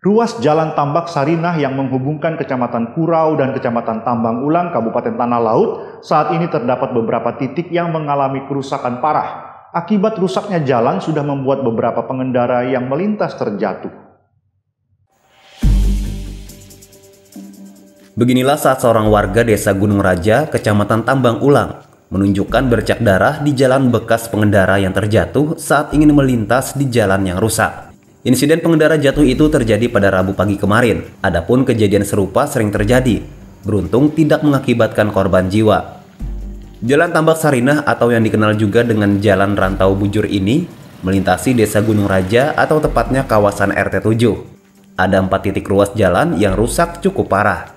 Ruas Jalan Tambak Sarinah yang menghubungkan Kecamatan Kurau dan Kecamatan Tambang Ulang, Kabupaten Tanah Laut, saat ini terdapat beberapa titik yang mengalami kerusakan parah. Akibat rusaknya jalan sudah membuat beberapa pengendara yang melintas terjatuh. Beginilah saat seorang warga desa Gunung Raja, Kecamatan Tambang Ulang, menunjukkan bercak darah di jalan bekas pengendara yang terjatuh saat ingin melintas di jalan yang rusak. Insiden pengendara jatuh itu terjadi pada Rabu pagi kemarin. Adapun kejadian serupa sering terjadi. Beruntung tidak mengakibatkan korban jiwa. Jalan Tambak Sarinah atau yang dikenal juga dengan Jalan Rantau Bujur ini melintasi Desa Gunung Raja atau tepatnya kawasan RT 7. Ada empat titik ruas jalan yang rusak cukup parah.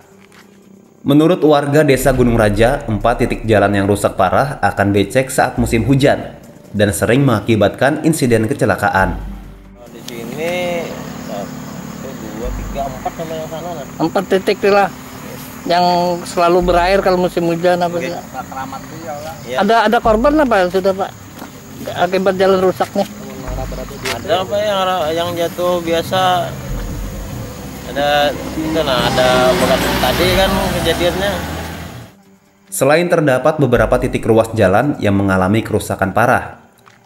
Menurut warga Desa Gunung Raja, empat titik jalan yang rusak parah akan becek saat musim hujan dan sering mengakibatkan insiden kecelakaan tiga empat sama yang sana empat titik lah yang selalu berair kalau musim hujan apa sih? Ya. Ada ada korban apa sudah pak akibat jalan rusak nih? Ada apa yang yang jatuh biasa ada itu nah ada bukan tadi kan kejadiannya. Selain terdapat beberapa titik ruas jalan yang mengalami kerusakan parah,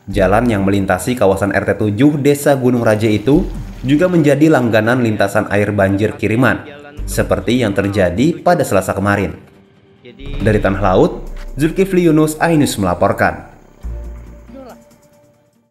Jalan yang melintasi kawasan RT 7 Desa Gunung Raja itu juga menjadi langganan lintasan air banjir kiriman, seperti yang terjadi pada selasa kemarin. Dari Tanah Laut, Zulkifli Yunus Ainus melaporkan.